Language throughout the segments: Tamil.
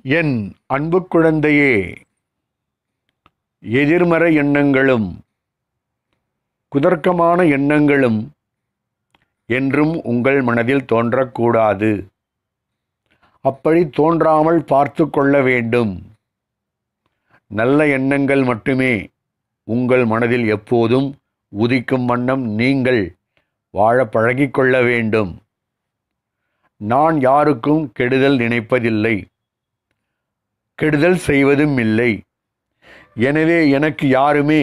என் அன்பு குழந்தையே எதிர்மறை எண்ணங்களும் குதர்க்கமான எண்ணங்களும் என்றும் உங்கள் மனதில் தோன்றக்கூடாது. அப்படி தோன்றாமல் பார்த்து கொள்ள வேண்டும். நல்ல எண்ணங்கள் மட்டுமே உங்கள் மனதில் எப்போதும் உதிக்கும் வண்ணம் நீங்கள் வாழ பழகிக்கொள்ள வேண்டும். நான் யாருக்கும் கெடுதல் நினைப்பதில்லை. கெடுதல் செய்வதும் இல்லை. எனவே எனக்கு யாருமே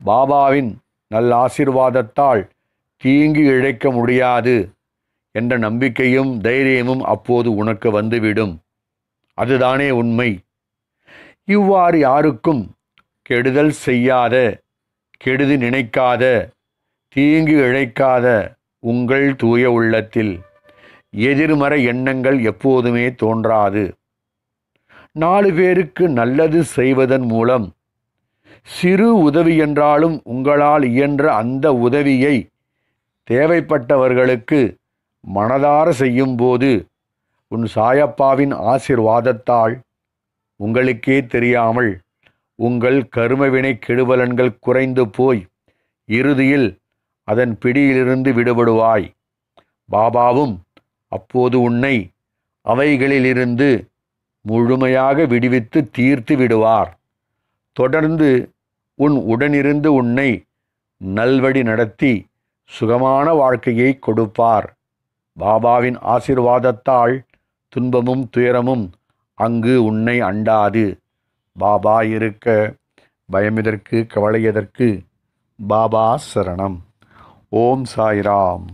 பாபாவின் நல்ல ஆசிர்வாதத்தால் தீங்கு இழைக்க முடியாது என்ற நம்பிக்கையும் தைரியமும் அப்போது உனக்கு வந்துவிடும். அதுதானே உண்மை. இவ்வாறு யாருக்கும் கெடுதல் செய்யாத கெடுதி நினைக்காத தீங்கு இழைக்காத உங்கள் தூய உள்ளத்தில் எதிர்மறை எண்ணங்கள் எப்போதுமே தோன்றாது. நாலு பேருக்கு நல்லது செய்வதன் மூலம் சிறு உதவி என்றாலும் உங்களால் இயன்ற அந்த உதவியை தேவைப்பட்டவர்களுக்கு மனதார செய்யும்போது உன் சாயப்பாவின் ஆசிர்வாதத்தால் உங்களுக்கே தெரியாமல் உங்கள் கருமவினை கெடுபலன்கள் குறைந்து போய் இறுதியில் அதன் பிடியிலிருந்து விடுபடுவாய். பாபாவும் அப்போது உன்னை அவைகளிலிருந்து முழுமையாக விடுவித்து தீர்த்து விடுவார். தொடர்ந்து உன் உடனிருந்து உன்னை நல்வழி நடத்தி சுகமான வாழ்க்கையை கொடுப்பார். பாபாவின் ஆசிர்வாதத்தால் துன்பமும் துயரமும் அங்கு உன்னை அண்டாது. பாபா இருக்க பயமிதற்கு கவலை எதற்கு பாபா சரணம். ஓம் சாய்ராம்.